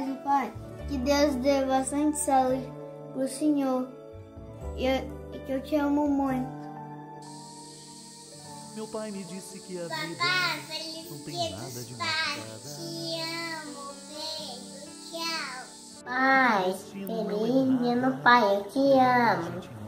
paz, meu pai. Que Deus dê bastante saúde pro senhor. E eu, que eu te amo muito. Meu pai me disse que a Papá, vida feliz não tem nada de marcada. Te amo, beijo, tchau. Pai, feliz dia do pai, eu te amo.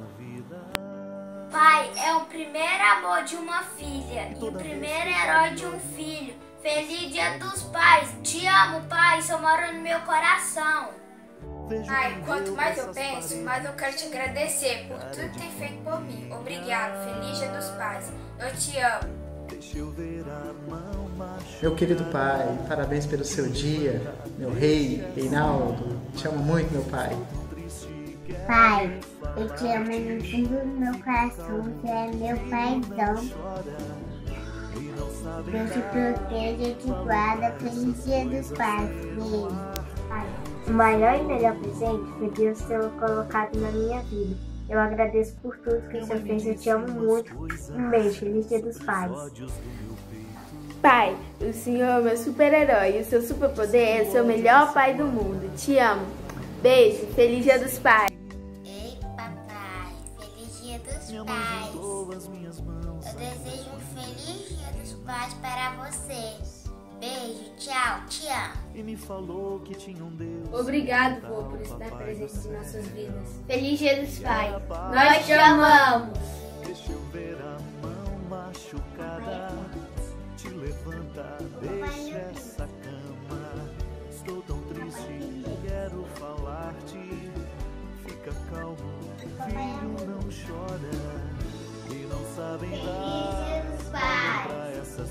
Pai é o primeiro amor de uma filha e o primeiro herói de um filho. Feliz dia dos pais. Te amo, pai. Isso mora no meu coração. Pai, quanto mais eu penso, mais eu quero te agradecer por tudo que tem feito por mim. Obrigado. Feliz dia dos pais. Eu te amo. Meu querido pai, parabéns pelo seu dia, meu rei, Reinaldo. Te amo muito, meu pai. Pai, eu te amo no fundo do meu coração, você é meu paizão. Deus te e te guarda. Feliz dia dos pais. O maior e melhor presente foi Deus tê-lo colocado na minha vida. Eu agradeço por tudo que o Senhor fez. Eu te amo muito. Um beijo. Feliz dia dos pais. Pai, o Senhor é meu super-herói o seu superpoder é ser o melhor pai do mundo. Te amo. Beijo. Feliz dia dos pais. Eu desejo um feliz dia dos pais para você. Beijo, tchau, te amo. E me falou que tinha um Deus. Obrigado, vô, por estar presente em nossas vidas. Feliz dia dos pais. Nós te amamos.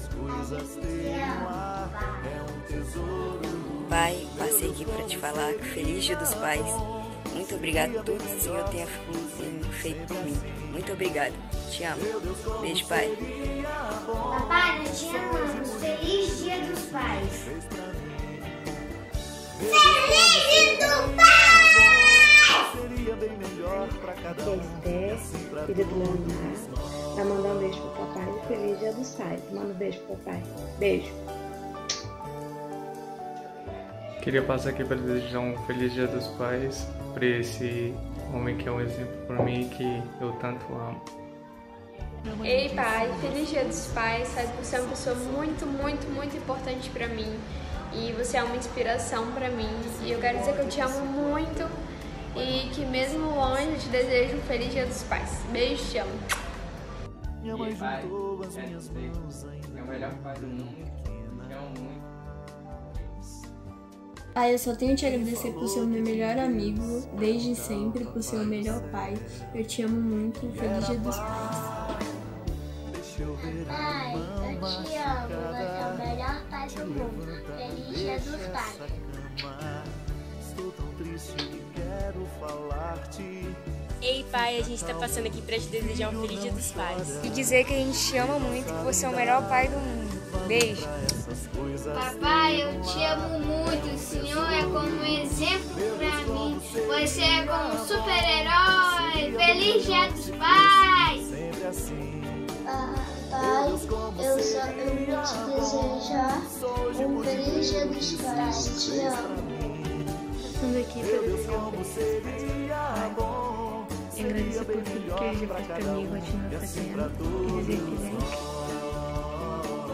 Coisas tem. É um tesouro. Pai, passei aqui para te falar que feliz dia dos pais. Muito obrigado por tudo que o Senhor tenha feito por mim. Muito obrigado. Te amo. Beijo, pai. Papai, nós te amamos. Feliz dia dos pais. Feliz dia dos pais! Seria bem melhor pra cada um. Esté, filha do Leonardo, pra mandar um beijo pro papai e feliz dia dos pais. Manda um beijo pro papai. Beijo. Queria passar aqui para desejar um feliz dia dos pais para esse homem que é um exemplo para mim que eu tanto amo. Ei, pai. Feliz dia dos pais. Sabe que você é uma pessoa muito, muito, muito importante pra mim. E você é uma inspiração pra mim. E eu quero dizer que eu te amo muito. E que mesmo longe eu te desejo um feliz dia dos pais. Beijo, te amo. Minha mãe pai, juntou as minhas mãos que é o melhor pai do mundo. Te amo muito. Pai, eu só tenho te agradecer por ser o meu melhor amigo, desde sempre, por ser o melhor pai. Eu te amo muito. Feliz dia dos pais. Pai, eu te amo. Você é o melhor pai do mundo. Feliz dia dos pais. Estou tão triste que quero falar-te. Ei, pai, a gente tá passando aqui pra te desejar um feliz dia dos pais. E dizer que a gente te ama muito, que você é o melhor pai do mundo. Beijo. Papai, eu te amo muito. O Senhor é como um exemplo pra mim. Você é como um super-herói. Feliz dia dos pais! Sempre assim. Pai, eu só eu vou te desejar um feliz dia dos pais. Te amo. Estamos aqui para dos pais, pai. E agradecer por tudo que ele já fez pra mim e continua fazendo. E dizer que ele é incrível.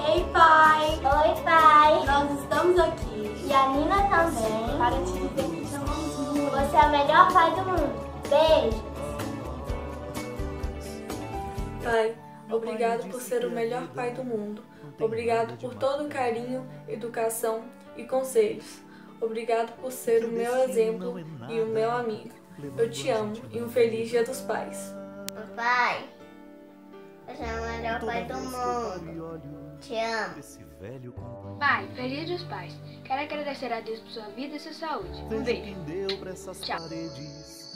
Ei, pai! Oi, pai! Nós estamos aqui. E a Nina também. Para te dizer que te amamos muito. Você é o melhor pai do mundo. Beijo! Pai, obrigado por ser o melhor pai do mundo. Obrigado por todo o carinho, educação e conselhos. Obrigado por ser o meu exemplo e o meu amigo. Eu te amo e um feliz Dia dos Pais. Papai, você é o melhor pai do mundo. Te amo. Pai, feliz dia dos pais. Quero agradecer a Deus por sua vida e sua saúde. Um beijo. Tchau.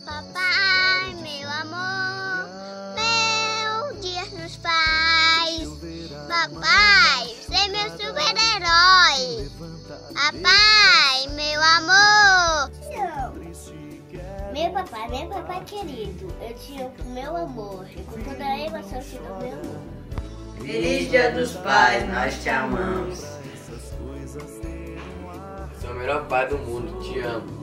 Papai, meu amor, meu dia dos pais. Papai, você é meu super-herói. Papai, papai, meu papai querido, eu te amo com meu amor e com toda a emoção que do meu amor. Feliz Dia dos Pais, nós te amamos. Seu melhor pai do mundo, te amo.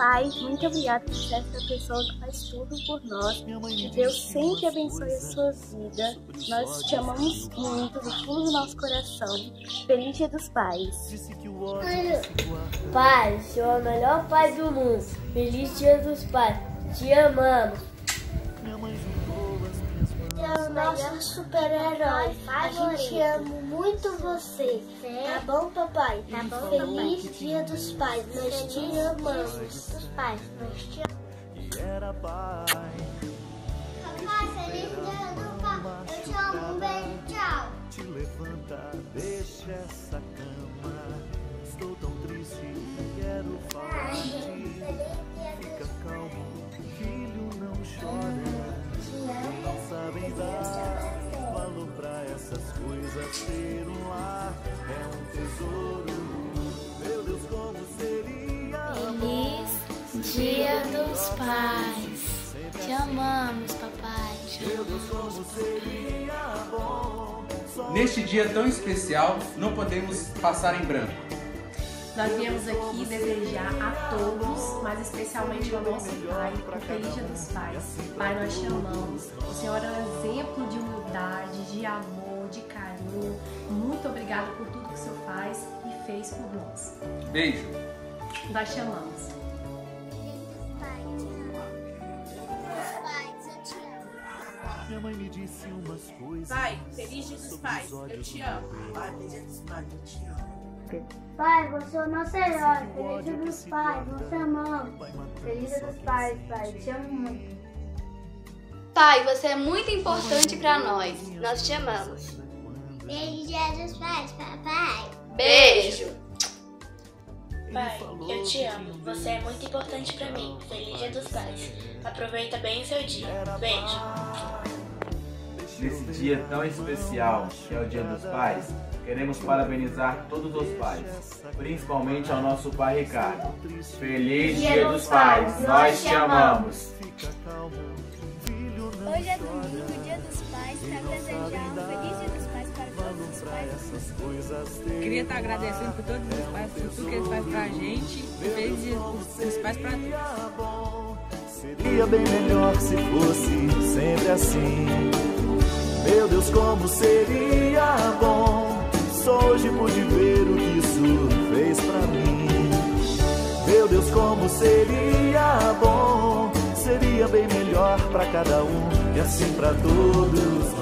Pai, muito obrigado por ser essa pessoa que faz tudo por nós. Que Deus sempre abençoe a sua vida. Nós te amamos muito do fundo do nosso coração. Feliz Dia dos Pais. Pai, o senhor é o melhor pai do mundo. Feliz Dia dos Pais. Te amamos. é o nosso super-herói. Ama muito você. Tá bom, papai? Tá bom, Feliz Dia dos Pais. Nós te amamos. Dos pais. Nós te amamos. Papai, feliz Dia do Pai. Eu te amo. Um beijo. Tchau. Te levanta, deixa essa Ter um lar é um tesouro. Meu Deus, como seria Feliz Dia dos Pais. Te amamos, papai. Meu Deus, como seria bom. Neste dia tão especial, não podemos passar em branco. Nós viemos aqui desejar a todos, mas especialmente ao nosso Pai, um feliz Dia dos Pais. Pai, nós te amamos. O Senhor é um exemplo de humildade, de amor, de carinho. Muito obrigado por tudo que o Senhor faz e fez por nós. Beijo. Nós te amamos. Minha mãe me disse umas coisas. Pai, feliz dia dos pais. Eu te amo. Pai, feliz dia dos pais. Eu te amo. Pai, você é o nosso herói. Feliz Dia dos Pais. Nós te amamos. Feliz Dia dos Pais, pai. Te amo muito. Pai, você é muito importante para nós. Nós te amamos. Feliz Dia dos Pais, papai. Beijo. Pai, eu te amo. Você é muito importante pra mim. Feliz Dia dos Pais. Aproveita bem o seu dia. Beijo. Nesse dia tão especial, que é o Dia dos Pais, queremos parabenizar todos os pais, principalmente ao nosso pai Ricardo. Feliz Dia dos Pais, nós te amamos! Hoje é domingo, Dia dos Pais, para desejar um feliz Dia Queria estar agradecendo por todos os pais, por tudo que eles fazem pra gente. E feliz dos Pais pra todos. Seria bem melhor se fosse sempre assim. Meu Deus, como seria bom. Só hoje pude ver o que isso fez pra mim. Meu Deus, como seria bom. Seria bem melhor pra cada um e assim pra todos